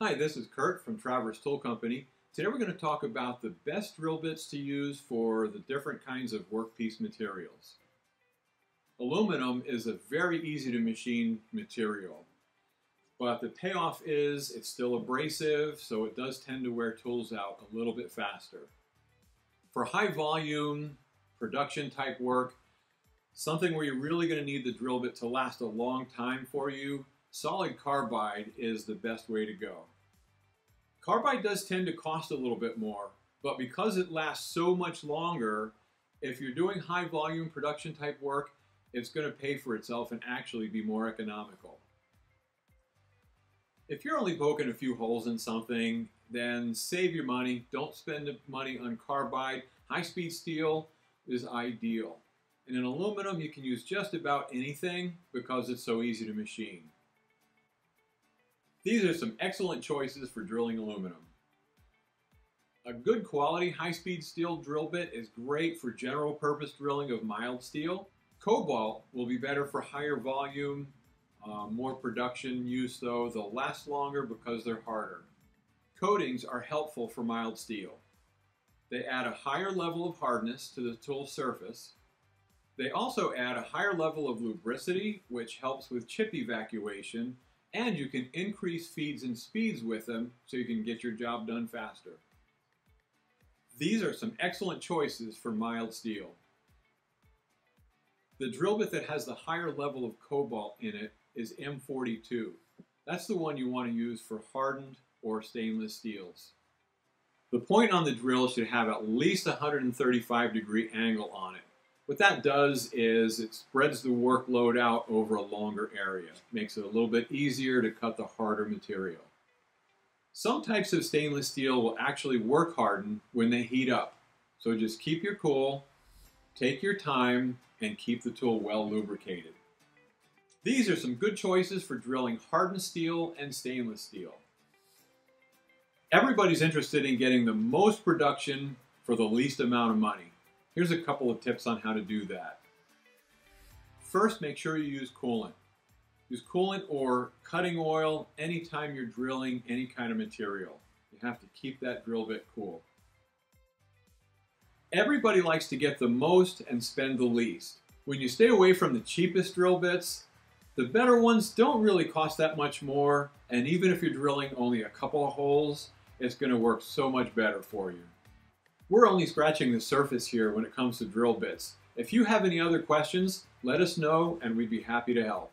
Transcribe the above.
Hi, this is Kurt from Travers Tool Company. Today we're going to talk about the best drill bits to use for the different kinds of workpiece materials. Aluminum is a very easy to machine material, but the payoff is it's still abrasive, so it does tend to wear tools out a little bit faster. For high volume, production type work, something where you're really going to need the drill bit to last a long time for you, solid carbide is the best way to go. Carbide does tend to cost a little bit more, but because it lasts so much longer, if you're doing high volume production type work, it's going to pay for itself and actually be more economical. If you're only poking a few holes in something, then save your money. Don't spend the money on carbide. High speed steel is ideal. And in aluminum, you can use just about anything because it's so easy to machine. These are some excellent choices for drilling aluminum. A good quality high-speed steel drill bit is great for general purpose drilling of mild steel. Cobalt will be better for higher volume, uh, more production use though. They'll last longer because they're harder. Coatings are helpful for mild steel. They add a higher level of hardness to the tool surface. They also add a higher level of lubricity, which helps with chip evacuation and you can increase feeds and speeds with them so you can get your job done faster. These are some excellent choices for mild steel. The drill bit that has the higher level of cobalt in it is M42. That's the one you want to use for hardened or stainless steels. The point on the drill should have at least a 135 degree angle on it. What that does is it spreads the workload out over a longer area, makes it a little bit easier to cut the harder material. Some types of stainless steel will actually work harden when they heat up. So just keep your cool, take your time, and keep the tool well lubricated. These are some good choices for drilling hardened steel and stainless steel. Everybody's interested in getting the most production for the least amount of money. Here's a couple of tips on how to do that. First, make sure you use coolant. Use coolant or cutting oil anytime you're drilling any kind of material. You have to keep that drill bit cool. Everybody likes to get the most and spend the least. When you stay away from the cheapest drill bits, the better ones don't really cost that much more, and even if you're drilling only a couple of holes, it's going to work so much better for you. We're only scratching the surface here when it comes to drill bits. If you have any other questions, let us know and we'd be happy to help.